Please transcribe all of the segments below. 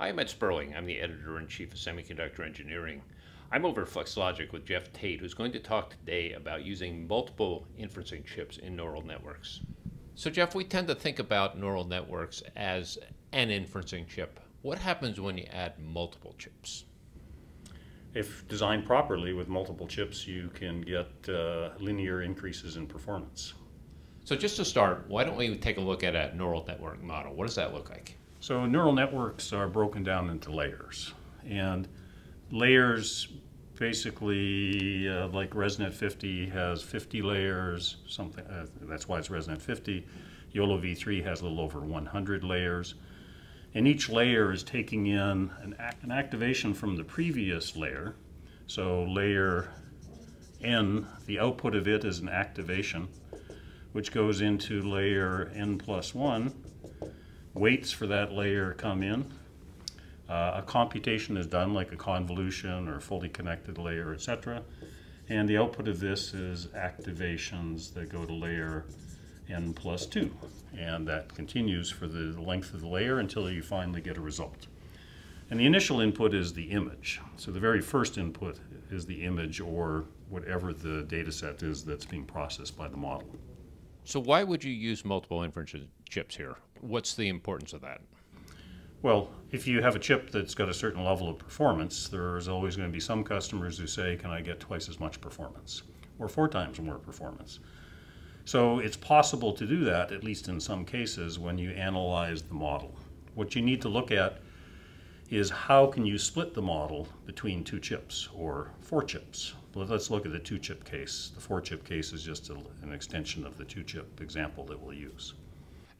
Hi, I'm Ed Sperling. I'm the editor in chief of Semiconductor Engineering. I'm over at Flex Logix with Geoff Tate, who's going to talk today about using multiple inferencing chips in neural networks. So, Geoff, we tend to think about neural networks as an inferencing chip. What happens when you add multiple chips? If designed properly with multiple chips, you can get uh, linear increases in performance. So, just to start, why don't we take a look at a neural network model? What does that look like? So neural networks are broken down into layers. And layers basically, uh, like ResNet 50 has 50 layers, something. Uh, that's why it's ResNet 50. YOLO v3 has a little over 100 layers. And each layer is taking in an, an activation from the previous layer. So layer n, the output of it is an activation, which goes into layer n plus 1, weights for that layer come in. Uh, a computation is done like a convolution or fully connected layer, etc. And the output of this is activations that go to layer n plus 2. And that continues for the length of the layer until you finally get a result. And the initial input is the image. So the very first input is the image or whatever the data set is that's being processed by the model. So why would you use multiple inference chips here? What's the importance of that? Well, if you have a chip that's got a certain level of performance, there's always going to be some customers who say, can I get twice as much performance or four times more performance? So it's possible to do that, at least in some cases, when you analyze the model. What you need to look at is how can you split the model between two chips or four chips. let's look at the two chip case. The four chip case is just a, an extension of the two chip example that we'll use.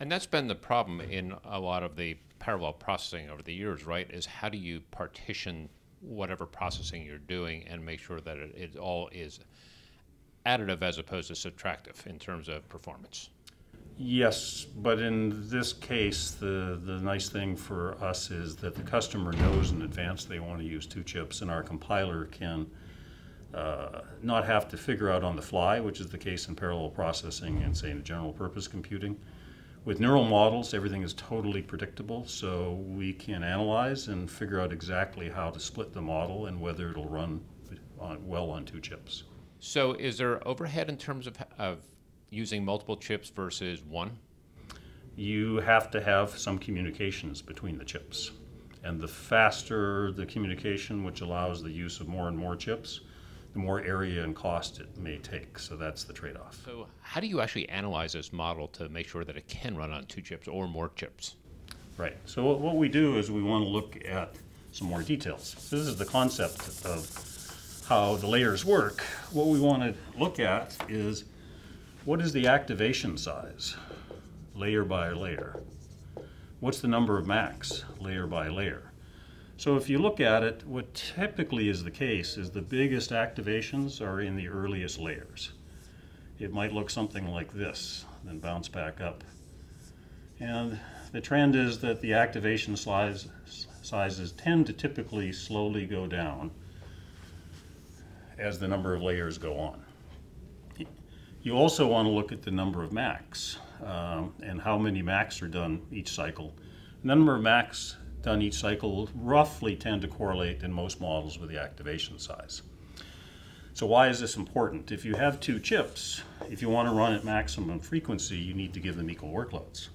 And that's been the problem in a lot of the parallel processing over the years, right? Is how do you partition whatever processing you're doing and make sure that it, it all is additive as opposed to subtractive in terms of performance? Yes, but in this case, the, the nice thing for us is that the customer knows in advance they want to use two chips, and our compiler can uh, not have to figure out on the fly, which is the case in parallel processing and, say, in general purpose computing. With neural models, everything is totally predictable, so we can analyze and figure out exactly how to split the model and whether it'll run on, well on two chips. So, is there overhead in terms of, of using multiple chips versus one? You have to have some communications between the chips. And the faster the communication, which allows the use of more and more chips, the more area and cost it may take. So that's the trade off. So, how do you actually analyze this model to make sure that it can run on two chips or more chips? Right. So, what we do is we want to look at some more details. So this is the concept of how the layers work. What we want to look at is what is the activation size, layer by layer? What's the number of MACs, layer by layer? So if you look at it, what typically is the case is the biggest activations are in the earliest layers. It might look something like this, then bounce back up. And the trend is that the activation size, sizes tend to typically slowly go down as the number of layers go on. You also want to look at the number of MACs um, and how many MACs are done each cycle. The number of MACs done each cycle roughly tend to correlate in most models with the activation size. So why is this important? If you have two chips, if you want to run at maximum frequency, you need to give them equal workloads.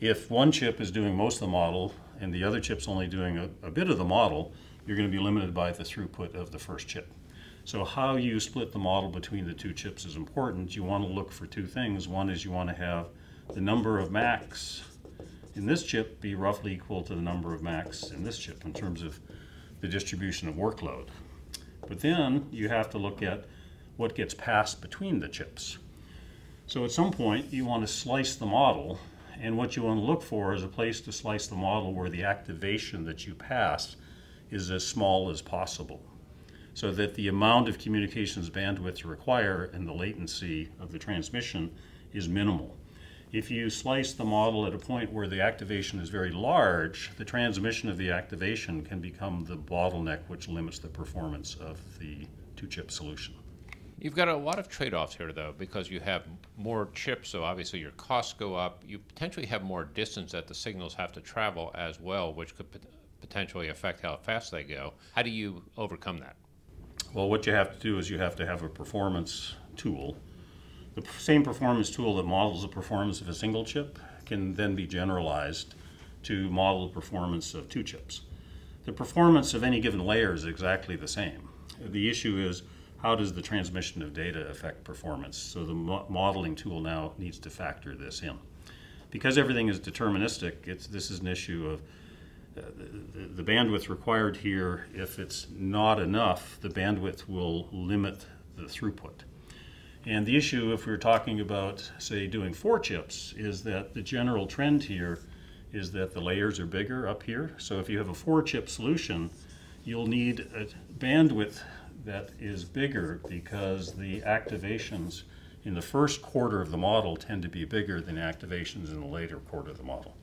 If one chip is doing most of the model and the other chip's only doing a, a bit of the model, you're going to be limited by the throughput of the first chip. So how you split the model between the two chips is important. You want to look for two things. One is you want to have the number of MACs in this chip be roughly equal to the number of MACs in this chip in terms of the distribution of workload. But then you have to look at what gets passed between the chips. So at some point you want to slice the model and what you want to look for is a place to slice the model where the activation that you pass is as small as possible so that the amount of communications bandwidth you require and the latency of the transmission is minimal. If you slice the model at a point where the activation is very large, the transmission of the activation can become the bottleneck which limits the performance of the two-chip solution. You've got a lot of trade-offs here, though, because you have more chips, so obviously your costs go up. You potentially have more distance that the signals have to travel as well, which could potentially affect how fast they go. How do you overcome that? Well, what you have to do is you have to have a performance tool. The same performance tool that models the performance of a single chip can then be generalized to model the performance of two chips. The performance of any given layer is exactly the same. The issue is how does the transmission of data affect performance? So the mo- modeling tool now needs to factor this in. Because everything is deterministic, it's, this is an issue of uh, the, the bandwidth required here, if it's not enough, the bandwidth will limit the throughput. And the issue, if we're talking about, say, doing four chips, is that the general trend here is that the layers are bigger up here. So if you have a four chip solution, you'll need a bandwidth that is bigger because the activations in the first quarter of the model tend to be bigger than activations in the later quarter of the model.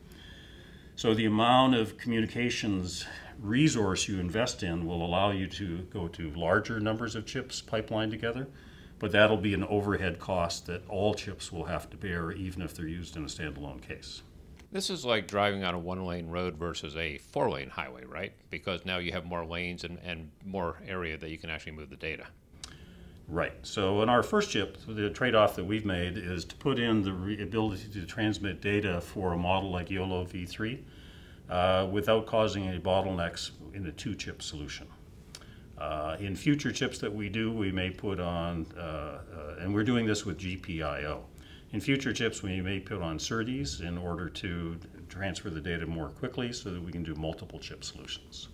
So the amount of communications resource you invest in will allow you to go to larger numbers of chips pipelined together, but that'll be an overhead cost that all chips will have to bear even if they're used in a standalone case. This is like driving on a one lane road versus a four lane highway, right? Because now you have more lanes and, and more area that you can actually move the data. Right. So in our first chip, the trade-off that we've made is to put in the re- ability to transmit data for a model like YOLO V3 uh, without causing any bottlenecks in the two-chip solution. Uh, in future chips that we do, we may put on, uh, uh, and we're doing this with GPIO. In future chips, we may put on SerDes in order to transfer the data more quickly so that we can do multiple chip solutions.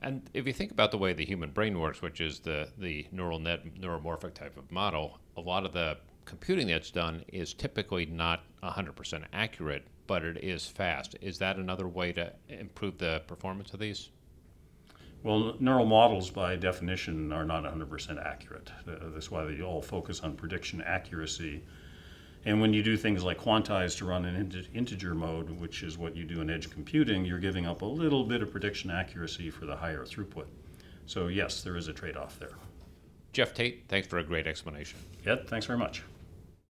And if you think about the way the human brain works, which is the, the neural net neuromorphic type of model, a lot of the computing that's done is typically not 100% accurate, but it is fast. Is that another way to improve the performance of these? Well, neural models by definition are not 100% accurate. Uh, that's why they all focus on prediction accuracy. And when you do things like quantize to run in int- integer mode, which is what you do in edge computing, you're giving up a little bit of prediction accuracy for the higher throughput. So, yes, there is a trade off there. Geoff Tate, thanks for a great explanation. Ed, thanks very much.